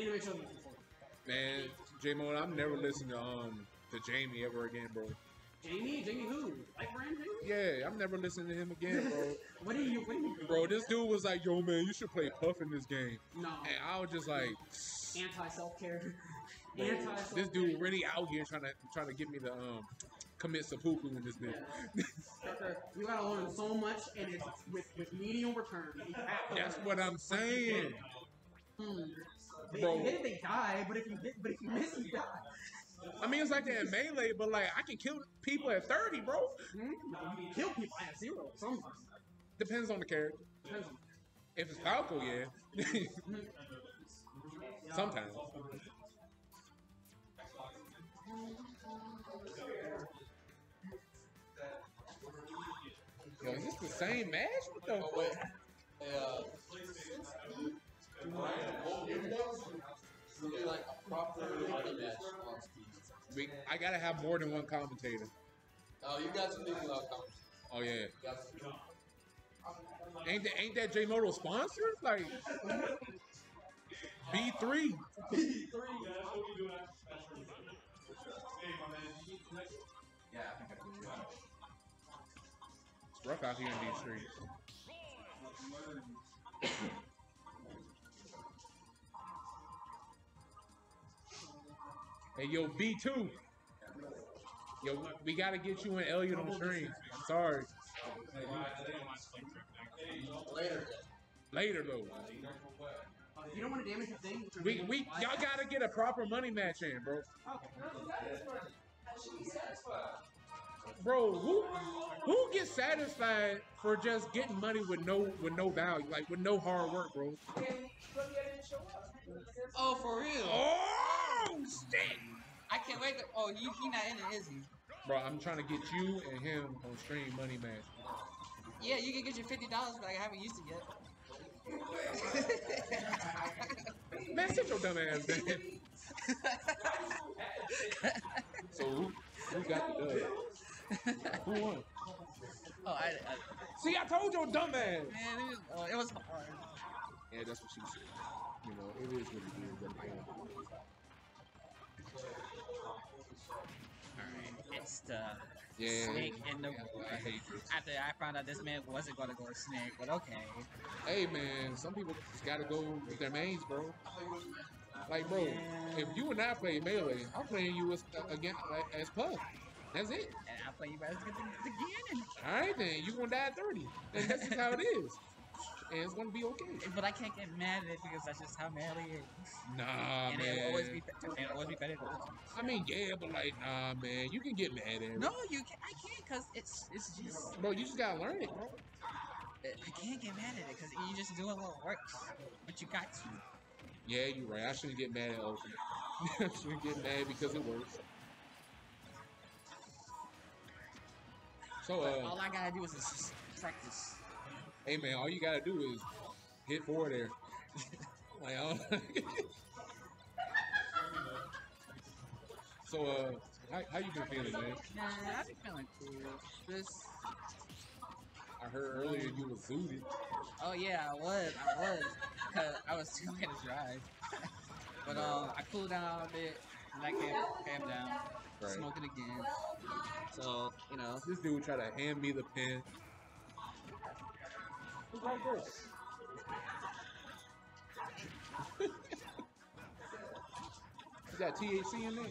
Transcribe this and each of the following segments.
need to make sure that. Man, J Mo, I'm never listening to um to Jamie ever again, bro. Jamie, Jamie who? Like brand Jamie? Yeah, I'm never listening to him again, bro. What are you? What do you? bro, this dude was like, "Yo, man, you should play Puff in this game," No. and I was just like, Anti self care. Anti. "This dude really out here trying to trying to get me to um commit seppuku in this bitch." You gotta learn so much, and it's with with medium return. You have to That's what I'm saying, Hmm. If Bro. you hit it, they die. But if you hit, but if you miss, you die. I mean, it's like that in melee, but like I can kill people at 30, bro. Hmm? No, you can kill people at zero. Sometimes. Depends on the character. Depends on. If it's Falco, yeah. Sometimes. Yo, is this the same match? What the Oh wait. Yeah. I gotta have more than one commentator. Oh, you got some people out comments. Oh yeah, You got some. ain't that ain't that Jmoto sponsor? Like B three. Yeah, that's what you do at the special b3 yeah I think I can It's rough out here in these streets. Hey yo, B two. Yo, we gotta get you and Elliot on stream. I'm sorry. Later. Later though. You don't want to damage your thing, We we y'all gotta get a proper money match in, bro. Bro, who who gets satisfied for just getting money with no with no value, like with no hard work, bro? Oh, for real? Oh shit! I can't wait. To, oh, he, he not in it, is he? Bro, I'm trying to get you and him on stream money match. Yeah, you can get your fifty dollars, but I haven't used it yet. Man, sit your dumb ass down. so who, who got the dub? Who won? Oh, I, I See, I told your dumb ass. man, it was, oh, it was hard. Yeah, that's what she said. You know, it is what it is. But, it's the Yeah. snake in the I hate. After I found out this man wasn't gonna go snake, but okay. Hey man, some people just gotta go with their mains, bro. Like, bro, if you and I play melee, I'm playing you as uh, again as Puff. That's it. And I play you guys again. All right, then you gonna die at 30, and that's just how it is. It's gonna be okay. But I can't get mad at it because that's just how melee is. Nah, and it'll always be man. it'll always be better. I mean, yeah, but like, nah, man, you can get mad at it. no, you can't. I can't because it's it's just bro, you just gotta learn it, bro. I can't get mad at it because you just doing what works. But you got to. Yeah, you're right. I shouldn't get mad at Ultimate. I shouldn't get mad because it works. So, uh, All I gotta do is just practice. Hey man, all you gotta do is hit four there. like, so, uh, how, how you been feeling, man? Nah, I've been feeling cool. This. I heard earlier you was zooted. Oh yeah, I was. I was. Cause I was too late to drive. but um, I cooled down a bit. And I came, came down, Right. smoking again. So you know, This dude tried to hand me the pen. Who's right there? you got THC in there?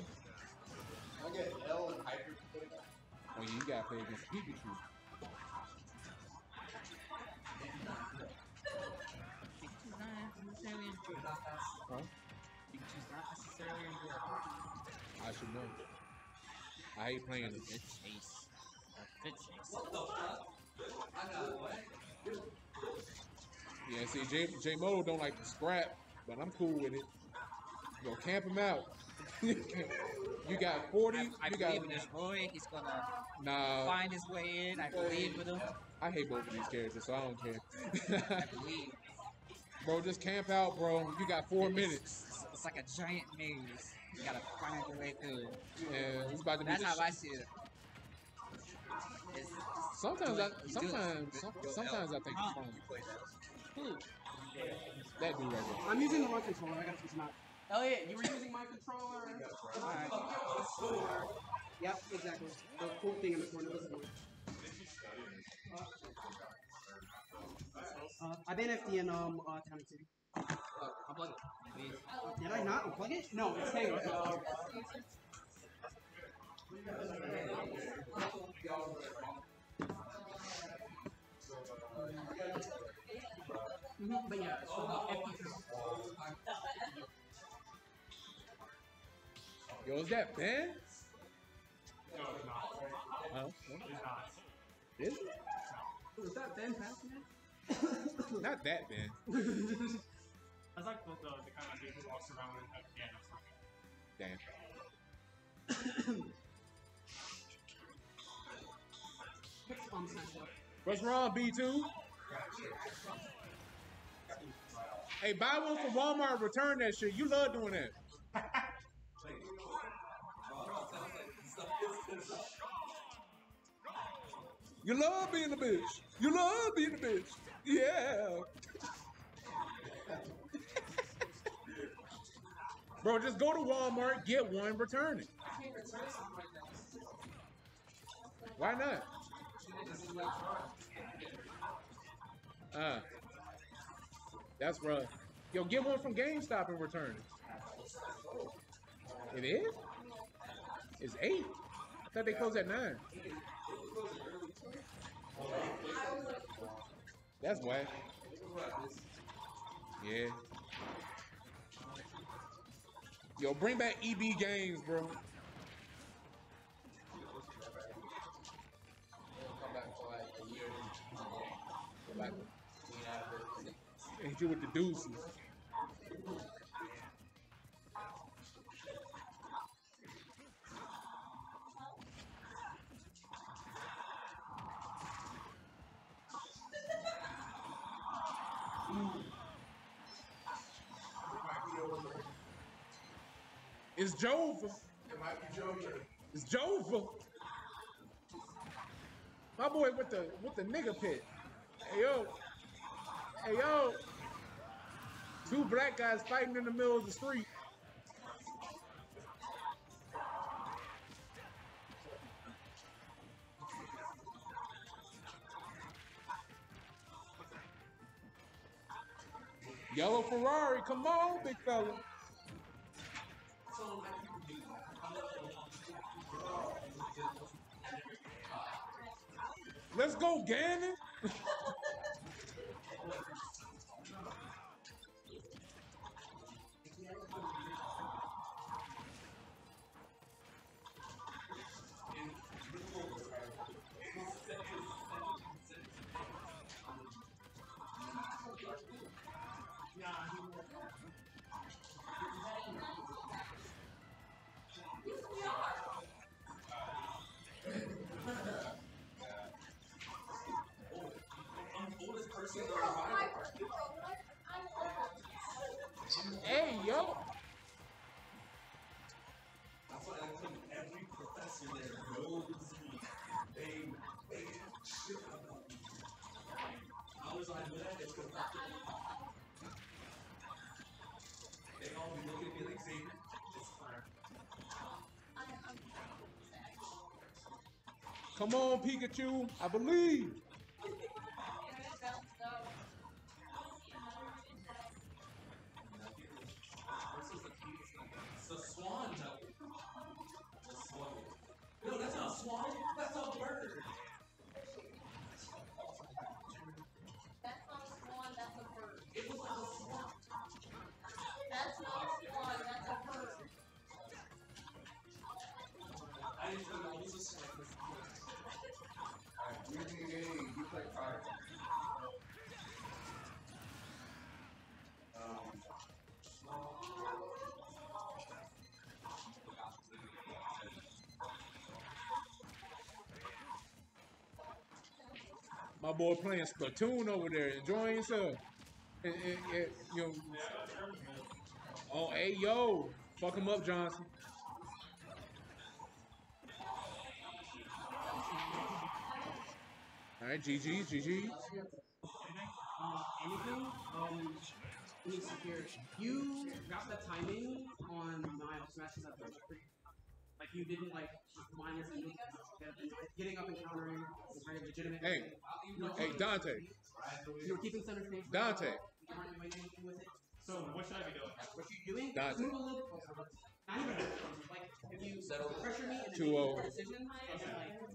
I get L and Hyper. Oh, yeah, you gotta play against Pikachu. Pikachu's not necessarily in good. Huh? Pikachu's not necessarily in good. I should know. I hate playing it. Fit chase. A fit chase. Yeah, see, J, J Mo don't like to scrap, but I'm cool with it. Go camp him out. you got 40. I, I you believe got in this boy. He's gonna Nah, find his way in. I believe with him. I hate both of these characters, so I don't care. I believe. bro, just camp out, bro. You got four minutes. It's, it's like a giant maze. You gotta find your way through. Yeah, it's about to be. That's how I see it. It's, Sometimes, I, Do sometimes, some, sometimes I think it's fun. Who? That dude right there. I'm using the one controller. I gotta switch them out. Elliot, you were using my controller. Alright. Yep, exactly. The cool thing in the corner doesn't work. Uh, I've been FD in um uh, Town City. Unplug it, please. Did I not unplug it? No, it's hanging. Uh, but yeah, so FD. Yo, is that Ben? No, it's not. Oh, It's not. is it? Was that Ben passing Not that Ben. it? That's like the, the, the kind of dude who walks around with a piano. Damn. Picks on Snapchat. What's wrong, B2? Hey, buy one from Walmart, return that shit. You love doing that. You love being a bitch. You love being a bitch. Yeah. Bro, just go to Walmart, get one, return it. Why not? Uh, that's rough. Yo, get one from GameStop and return it. It is? It's eight. I thought they closed at nine. That's whack. Yeah. Yo, bring back EB games, bro. You with the deuces. It's Jova. It might be Jojo. It's Jova. My boy with the with the nigga pit. Hey yo. Hey yo. Two black guys fighting in the middle of the street. Yellow Ferrari, come on, big fella. Let's go, Ganon. Hey, yo. That's why I think every professor there knows me. They they shit about me. I was like, man, it's good. They all be looking at me like, Xavier, it's fine. Come on, Pikachu. I believe. You play card. Um, My boy playing Splatoon over there, enjoying himself. And, and, and, you know, oh, hey, yo. Fuck him up, Johnson. All right, GG, GG. Uh, anything? Um, let me see here. You got the timing smashes up the Like you didn't like just mindless getting up and countering was very legitimate. Hey, hey, Dante, You were keeping center stage. Dante. You weren't doing anything with it. So what should I be doing? What you doing? Dante. Move a little closer. Not even like if you pressure me and then make a decision, and like